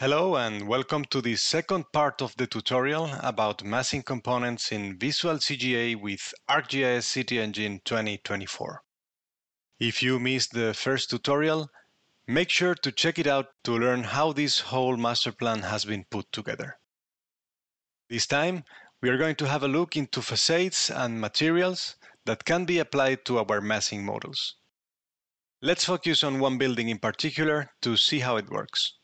Hello and welcome to the second part of the tutorial about massing components in Visual CGA with ArcGIS CityEngine 2024. If you missed the first tutorial, make sure to check it out to learn how this whole master plan has been put together. This time, we are going to have a look into facades and materials that can be applied to our massing models. Let's focus on one building in particular to see how it works.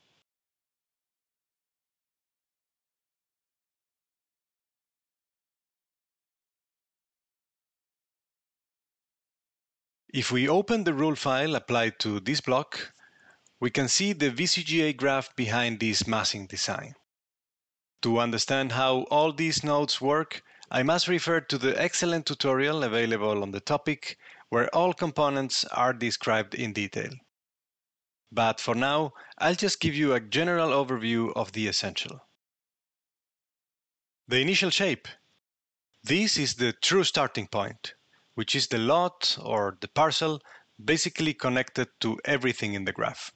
If we open the rule file applied to this block, we can see the VCGA graph behind this massing design. To understand how all these nodes work, I must refer to the excellent tutorial available on the topic where all components are described in detail. But for now, I'll just give you a general overview of the essential. The initial shape. This is the true starting point which is the lot or the parcel basically connected to everything in the graph.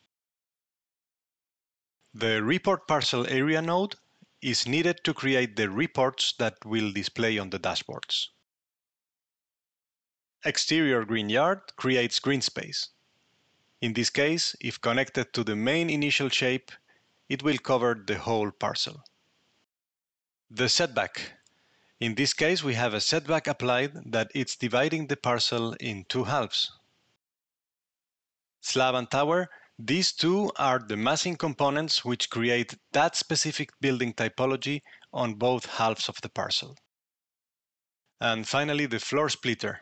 The report parcel area node is needed to create the reports that will display on the dashboards. Exterior green yard creates green space. In this case, if connected to the main initial shape, it will cover the whole parcel. The setback in this case, we have a setback applied that it's dividing the parcel in two halves. Slab and tower, these two are the massing components which create that specific building typology on both halves of the parcel. And finally, the floor splitter.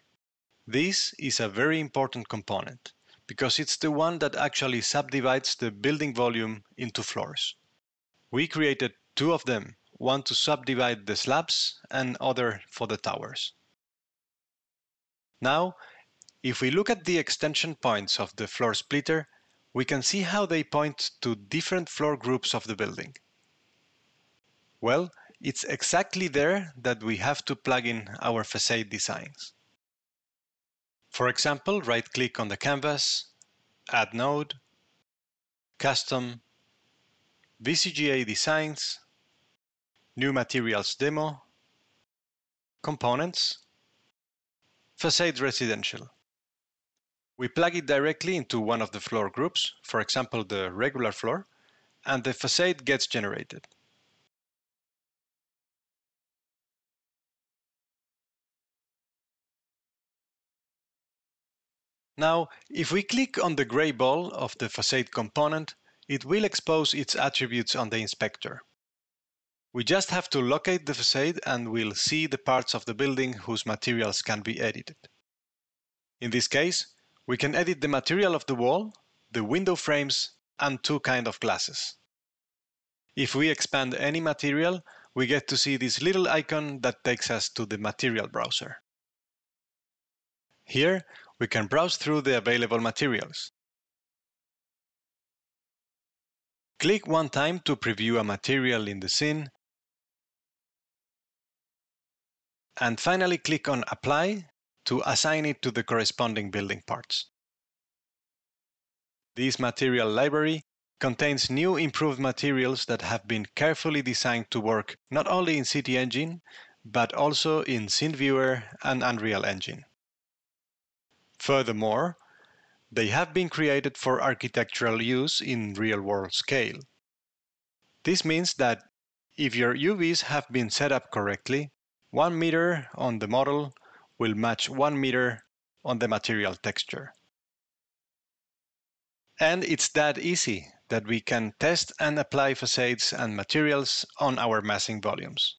This is a very important component because it's the one that actually subdivides the building volume into floors. We created two of them one to subdivide the slabs and other for the towers. Now, if we look at the extension points of the floor splitter, we can see how they point to different floor groups of the building. Well, it's exactly there that we have to plug in our facade designs. For example, right-click on the canvas, Add Node, Custom, VCGA Designs, New Materials Demo, Components, Facade Residential. We plug it directly into one of the floor groups, for example the regular floor, and the facade gets generated. Now, if we click on the gray ball of the facade component, it will expose its attributes on the inspector. We just have to locate the facade and we'll see the parts of the building whose materials can be edited. In this case, we can edit the material of the wall, the window frames, and two kind of glasses. If we expand any material, we get to see this little icon that takes us to the material browser. Here, we can browse through the available materials. Click one time to preview a material in the scene and finally click on Apply to assign it to the corresponding building parts. This material library contains new improved materials that have been carefully designed to work not only in CityEngine, but also in SceneViewer and Unreal Engine. Furthermore, they have been created for architectural use in real-world scale. This means that if your UVs have been set up correctly, 1 meter on the model will match 1 meter on the material texture. And it's that easy that we can test and apply facades and materials on our massing volumes.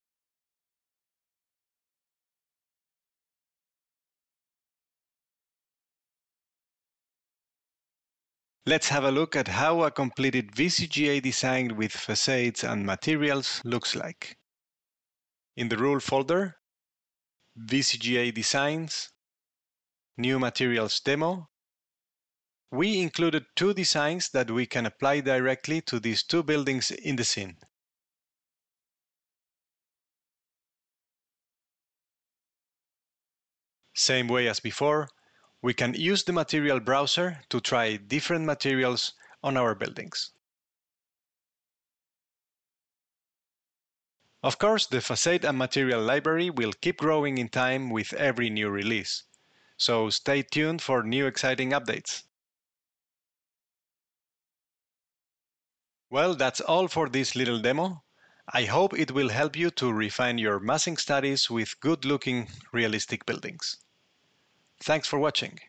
Let's have a look at how a completed VCGA design with facades and materials looks like. In the rule folder, VCGA Designs, New Materials Demo, we included two designs that we can apply directly to these two buildings in the scene. Same way as before, we can use the material browser to try different materials on our buildings. Of course, the facade and material library will keep growing in time with every new release. So stay tuned for new exciting updates. Well, that's all for this little demo. I hope it will help you to refine your massing studies with good-looking, realistic buildings. Thanks for watching.